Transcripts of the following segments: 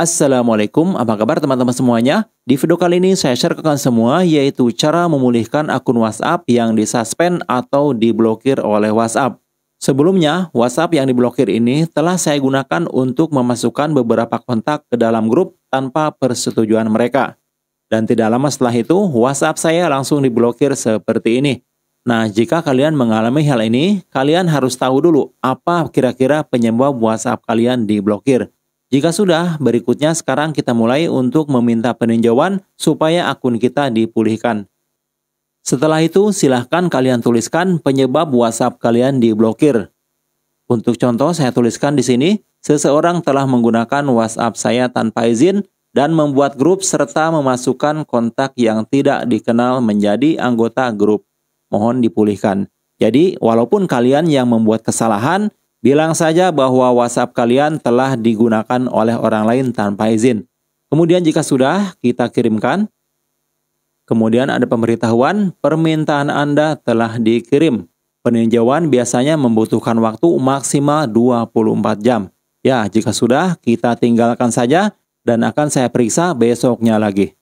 Assalamualaikum, apa kabar teman-teman semuanya? Di video kali ini saya share ke kalian semua yaitu cara memulihkan akun WhatsApp yang disuspend atau diblokir oleh WhatsApp. Sebelumnya, WhatsApp yang diblokir ini telah saya gunakan untuk memasukkan beberapa kontak ke dalam grup tanpa persetujuan mereka. Dan tidak lama setelah itu, WhatsApp saya langsung diblokir seperti ini. Nah, jika kalian mengalami hal ini, kalian harus tahu dulu apa kira-kira penyebab WhatsApp kalian diblokir. Jika sudah, berikutnya sekarang kita mulai untuk meminta peninjauan supaya akun kita dipulihkan. Setelah itu, silahkan kalian tuliskan penyebab WhatsApp kalian diblokir. Untuk contoh, saya tuliskan di sini, seseorang telah menggunakan WhatsApp saya tanpa izin dan membuat grup serta memasukkan kontak yang tidak dikenal menjadi anggota grup mohon dipulihkan. Jadi, walaupun kalian yang membuat kesalahan, bilang saja bahwa WhatsApp kalian telah digunakan oleh orang lain tanpa izin. Kemudian jika sudah, kita kirimkan. Kemudian ada pemberitahuan, permintaan Anda telah dikirim. Peninjauan biasanya membutuhkan waktu maksimal 24 jam. Ya, jika sudah, kita tinggalkan saja dan akan saya periksa besoknya lagi.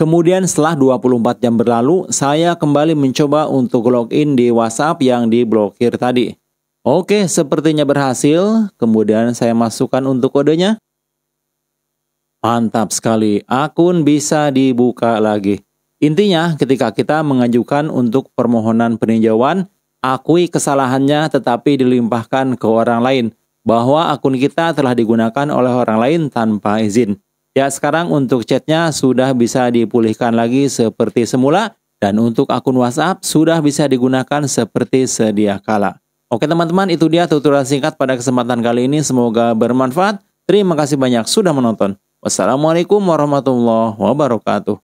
Kemudian setelah 24 jam berlalu, saya kembali mencoba untuk login di WhatsApp yang diblokir tadi. Oke, sepertinya berhasil. Kemudian saya masukkan untuk kodenya. Mantap sekali, akun bisa dibuka lagi. Intinya, ketika kita mengajukan untuk permohonan peninjauan, akui kesalahannya tetapi dilimpahkan ke orang lain bahwa akun kita telah digunakan oleh orang lain tanpa izin. Ya sekarang untuk chatnya sudah bisa dipulihkan lagi seperti semula dan untuk akun WhatsApp sudah bisa digunakan seperti sedia kala. Oke teman-teman itu dia tutorial singkat pada kesempatan kali ini semoga bermanfaat. Terima kasih banyak sudah menonton. Wassalamualaikum warahmatullahi wabarakatuh.